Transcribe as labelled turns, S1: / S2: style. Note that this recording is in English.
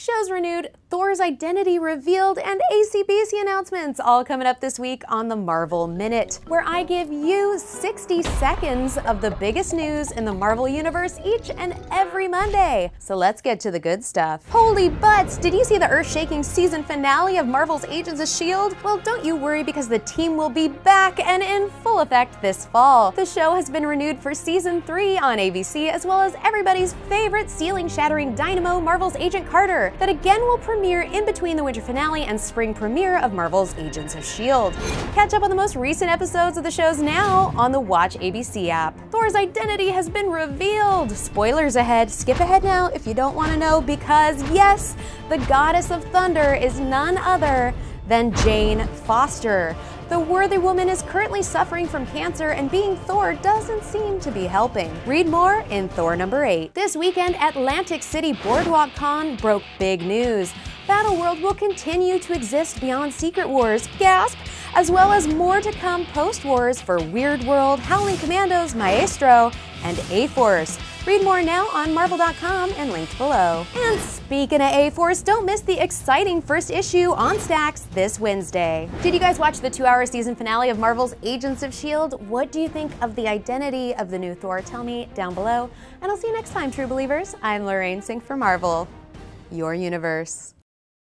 S1: Shows renewed, Thor's identity revealed, and ACBC announcements all coming up this week on the Marvel Minute, where I give you 60 seconds of the biggest news in the Marvel Universe each and every Monday. So let's get to the good stuff. Holy butts! Did you see the earth-shaking season finale of Marvel's Agents of S.H.I.E.L.D.? Well, don't you worry because the team will be back and in full effect this fall. The show has been renewed for season 3 on ABC, as well as everybody's favorite ceiling-shattering dynamo, Marvel's Agent Carter that again will premiere in between the winter finale and spring premiere of Marvel's Agents of S.H.I.E.L.D. Catch up on the most recent episodes of the shows now on the Watch ABC app. Thor's identity has been revealed. Spoilers ahead, skip ahead now if you don't want to know because yes, the goddess of thunder is none other than Jane Foster. The worthy woman is currently suffering from cancer and being Thor doesn't seem to be helping. Read more in Thor number 8. This weekend, Atlantic City Boardwalk Con broke big news. Battleworld will continue to exist beyond Secret Wars, gasp, as well as more to come post-wars for Weirdworld, Howling Commandos, Maestro, and A-Force. Read more now on Marvel.com and linked below. And speaking of A-Force, don't miss the exciting first issue on Stacks this Wednesday. Did you guys watch the two-hour season finale of Marvel's Agents of S.H.I.E.L.D.? What do you think of the identity of the new Thor? Tell me down below. And I'll see you next time, true believers. I'm Lorraine Cink for Marvel, your universe.